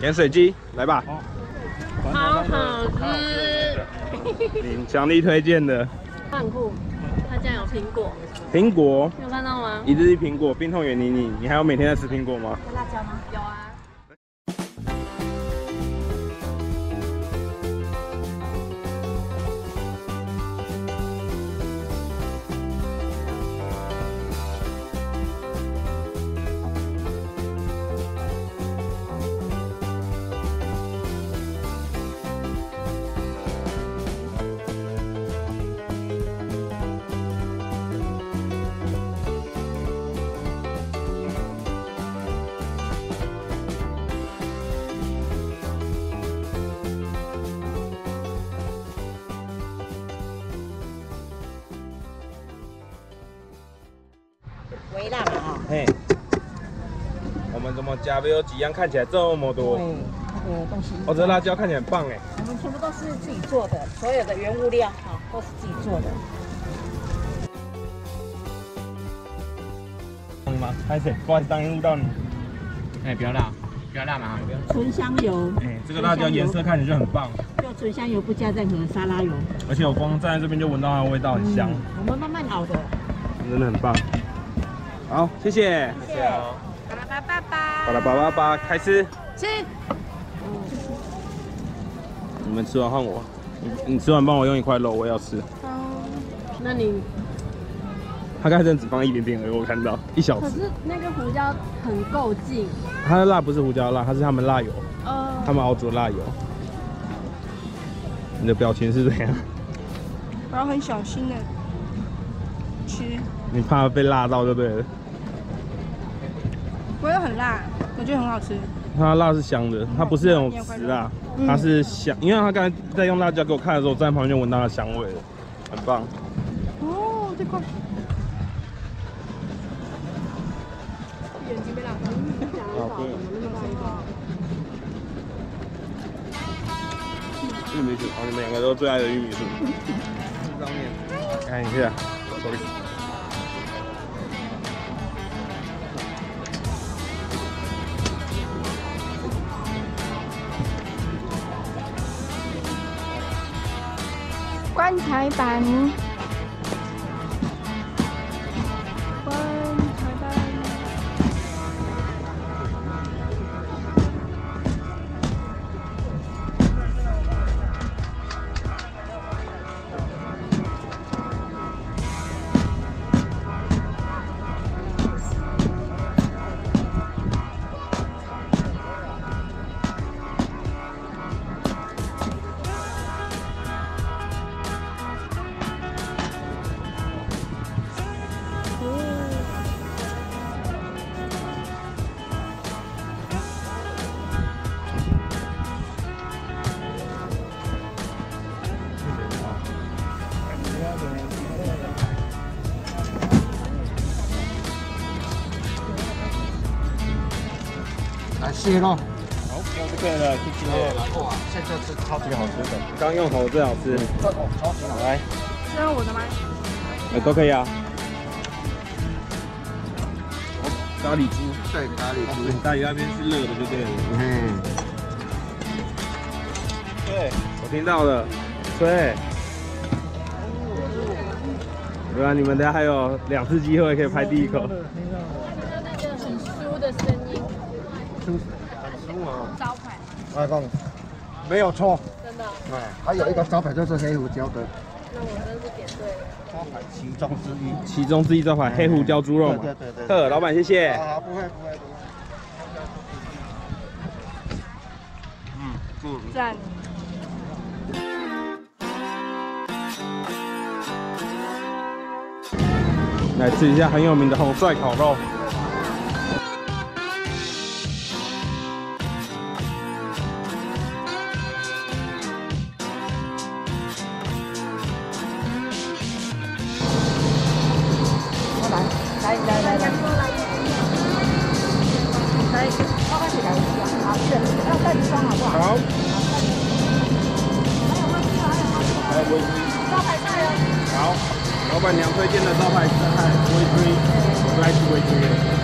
盐水鸡，来吧，好好吃。你强力推荐的饭酷，它竟然有苹果，苹果，有看到吗？一日一苹果，病痛远离你。你还有每天在吃苹果吗？辣椒吗？有啊。微辣嘛哈，嘿，我们怎么加没有几样看起来这么多？对，那个东西，哦，这辣椒看起来很棒哎。我们全部都是自己做的，所有的原物料哈都是自己做的。你吗？开始，不好意思，当误到你。哎，不要辣，不要辣嘛，不要。纯香油，哎，这个辣椒颜色看起来就很棒，就纯香油不加任何沙拉油，而且我光站在这边就闻到它的味道，很香，我们慢慢熬的。真的很棒。好，谢谢。谢谢。巴拉巴巴巴。巴拉巴拉巴，开吃。吃。你们吃完换我，你你吃完帮我用一块肉，我也要吃。哦。那你？他刚才真的只放一点点而已，我看到一小匙。可是那个胡椒很够劲。它的辣不是胡椒辣，它是他们辣油。哦。他们熬煮辣油。你的表情是怎样？我要很小心的吃，你怕被辣到就对了。辣，我觉得很好吃。它辣是香的，它不是那种死辣，它是香。因为它刚才在用辣椒给我看的时候，我站在旁边就闻到它的香味了，很棒。哦，这块。眼睛被辣到。好，对。玉米笋，好，你们两个都最爱的玉米笋。上面，看一下，sorry。棺材板。来蟹肉，好，用这个了，谢谢。哇，现在是超级好吃的，刚用好最好吃，这哦超级好吃。来，这样我的吗？呃，都可以啊。咖喱猪，对，咖喱猪，大鱼那边是热的，就对了。嗯，对，我听到了，对。对啊，你们等下还有两次机会可以拍第一口。招牌。外公，没有错。真的。哎，还有一个招牌就是黑胡椒的，那我真是点对了。招牌其中之一。其中之一招牌黑胡椒猪肉嘛。对对对。呵，老板谢谢。啊，不会不会不会。嗯，不。赞。来吃一下很有名的红帅烤肉。老板娘推荐的？招牌菜哦。好。老板娘推荐的招牌菜微追，我来吃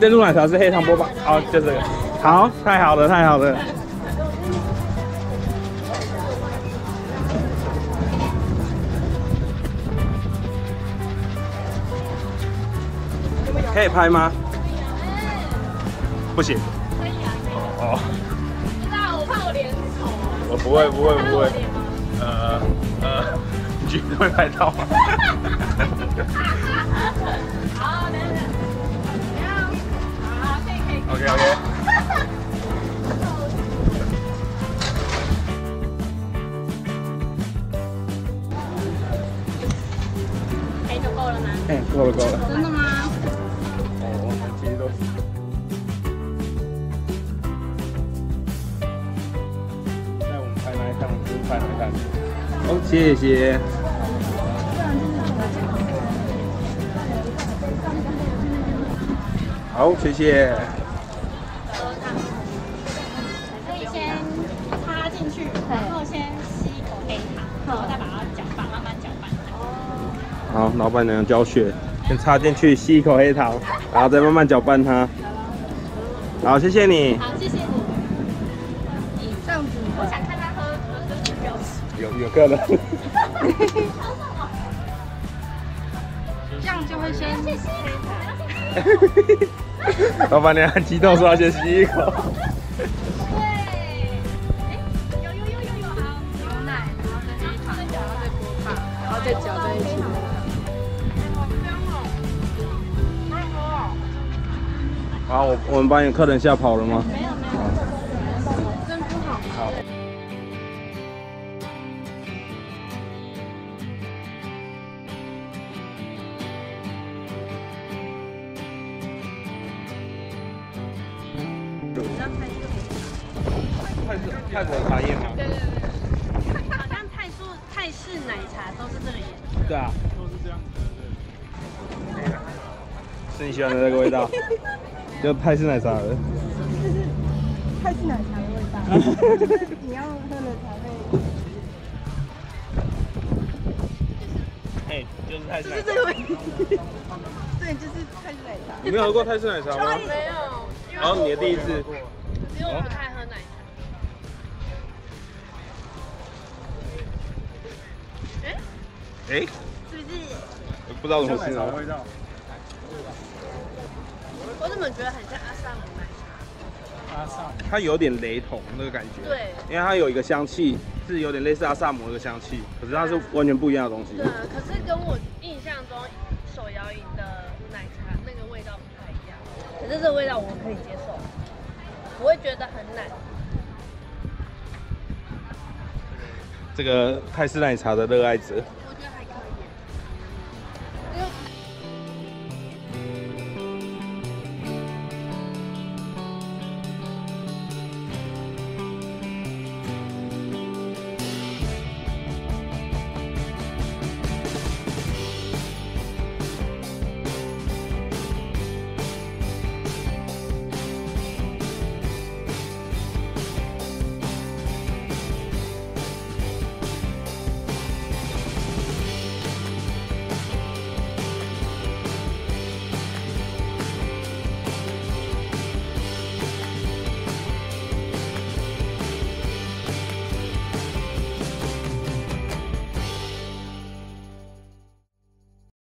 珍珠奶茶是黑糖波霸，哦，就这个。好，太好了，太好了。可以拍吗？不行。哦。那我怕我脸丑。我不会，不会，不会。呃呃，你觉得会拍到吗？够了够了。真的吗？哦，我们其实都是。在我们拍那一趟，就是拍那一趟。哦，谢谢。好，谢谢。可以先插进去，然后先吸一口黑糖，然后再把它搅拌，慢慢搅拌。好，老板娘教学，先插进去吸一口黑糖，然后再慢慢搅拌它。好，谢谢你。好，谢谢你。这样子，我想看他喝。有有个人。这样就会先。老板娘很激动，说要先吸一口。好，我我们把你客人吓跑了吗？没有没有，真不好。好。泰式泰国茶叶吗，对对对，好像泰式泰式奶茶都是这个颜色。对啊，都是这样子的。是你喜欢的那个味道，就泰式奶茶的。泰式奶茶的味道，就 是你要喝了才会。哎，就是泰式奶茶。这个味，对，就是泰式奶茶。你没有喝过泰式奶茶吗？没有，然后你的第一次，因为我不太喝奶茶。哎，是不是？不知道怎么形容。我怎么觉得很像阿萨姆奶茶？它有点雷同那个感觉。对因为它有一个香气，是有点类似阿萨姆那个香气，可是它是完全不一样的东西对。啊，可是跟我印象中手摇饮的奶茶那个味道不太一样。可是这个味道我可以接受，不会觉得很奶。这个泰式奶茶的热爱者，